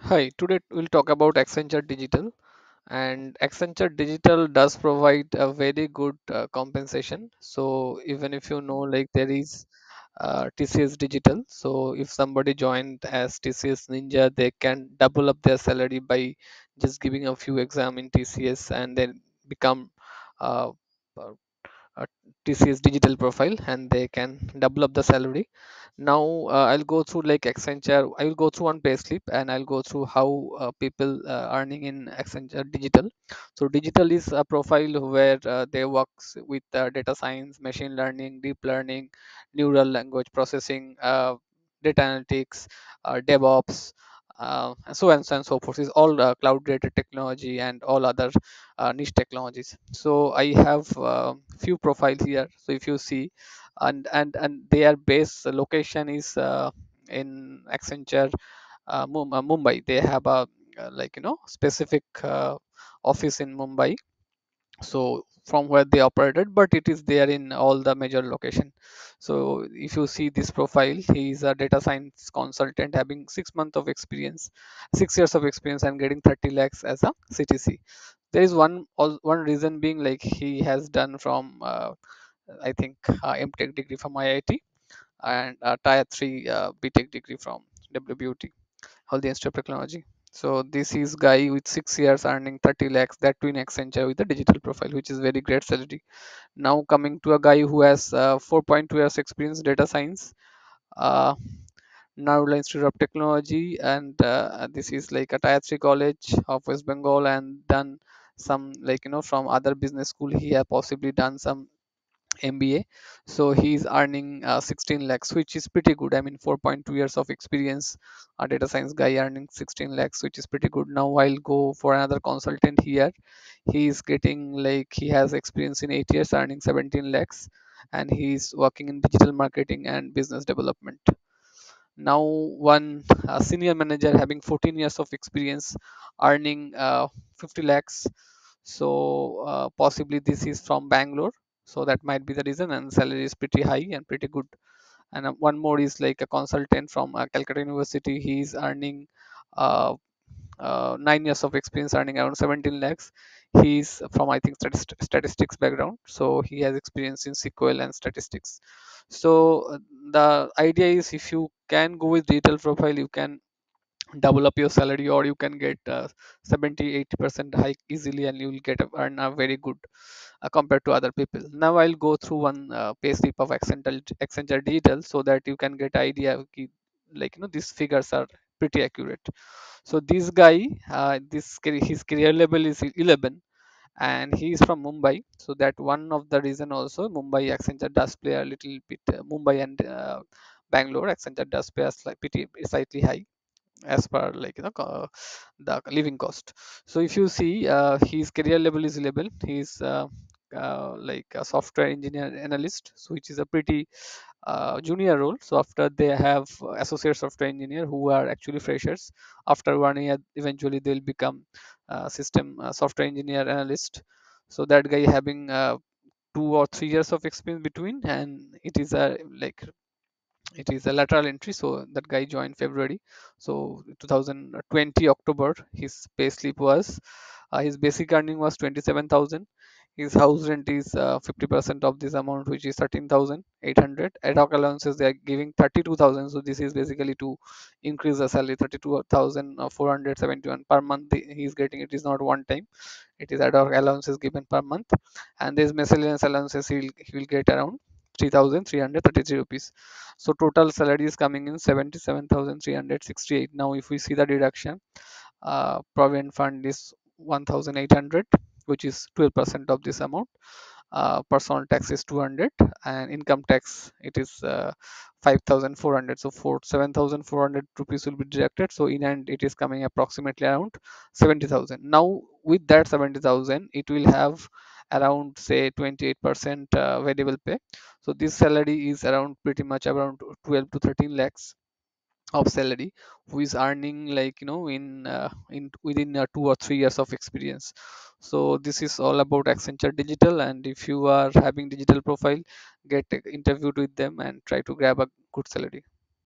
Hi, today we'll talk about Accenture Digital. And Accenture Digital does provide a very good uh, compensation. So even if you know, like there is uh, TCS Digital, so if somebody joined as TCS Ninja, they can double up their salary by just giving a few exam in TCS and then become uh, a TCS digital profile and they can double up the salary. Now uh, I'll go through like Accenture. I will go through one payslip and I'll go through how uh, people uh, earning in Accenture digital. So digital is a profile where uh, they works with uh, data science, machine learning, deep learning, neural language processing, uh, data analytics, uh, DevOps. Uh, and so on and so forth. Is all uh, cloud related technology and all other uh, niche technologies. So i have uh, few profiles here. So if you see and and and their base location is uh, in accenture mumbai. They have a like you know specific office in mumbai so from where they operated but it is there in all the major location so if you see this profile he is a data science consultant having six months of experience six years of experience and getting 30 lakhs as a ctc there is one one reason being like he has done from uh, i think uh, mtech degree from iit and uh, tier 3 uh, btech degree from wbt Haldia Institute of Technology. So this is guy with six years earning 30 lakhs that too in Accenture with a digital profile, which is very great salary. Now coming to a guy who has uh, 4.2 years experience data science, uh, Narula Institute of Technology, and uh, this is like a tier three college of West Bengal, and done some like you know from other business school. He have possibly done some MBA. So he's earning uh, 16 lakhs, which is pretty good. I mean, 4.2 years of experience, a data science guy earning 16 lakhs, which is pretty good. Now I'll go for another consultant here. He's getting like he has experience in eight years, earning 17 lakhs, and he's working in digital marketing and business development. Now one uh, senior manager having 14 years of experience, earning uh, 50 lakhs so uh, possibly this is from bangalore so that might be the reason and salary is pretty high and pretty good. And uh, one more is like a consultant from uh, calcutta university. He is earning uh, uh, nine years of experience earning around 17 lakhs. He's from i think statist- statistics background. So he has experience in sql and statistics. So uh, the idea is if you can go with digital profile you can double up your salary or you can get uh, 70 80 percent hike easily and you will get a, earn a very good uh, compared to other people. Now i'll go through one uh, pay of accenture accenture digital so that you can get idea like you know these figures are pretty accurate. So this guy uh, this his career level is 11 and he is from mumbai. So that one of the reason also mumbai accenture does play a little bit uh, mumbai and uh, bangalore accenture does pay a slight, pretty, slightly high as per like you know the living cost. So if you see uh, his career level is level. He's uh, uh, like a software engineer analyst so which is a pretty uh, junior role. So after they have associate software engineer who are actually freshers after one year eventually they'll become uh, system software engineer analyst. So that guy having two or three years of experience between and it is a like it is a lateral entry so that guy joined february. So 2020 october his pay slip was uh, his basic earning was 27000 his house rent is uh, 50% of this amount which is 13800 ad hoc allowances they are giving 32000 so this is basically to increase the salary 32471 per month. He is getting it is not one time. It is ad hoc allowances given per month. And this miscellaneous allowances he will, he will get around 3333 rupees so total salary is coming in 77,368. Now, if we see the deduction, uh, provident fund is 1,800, which is 12% of this amount. Uh, personal tax is 200, and income tax it is uh, 5,400. So, for 7,400 rupees will be deducted. So, in end, it is coming approximately around 70,000. Now, with that 70,000, it will have around say 28% uh, variable pay. So this salary is around pretty much around 12 to 13 lakhs of salary who is earning like you know in uh, in within uh, two or three years of experience. So this is all about accenture digital and if you are having digital profile get interviewed with them and try to grab a good salary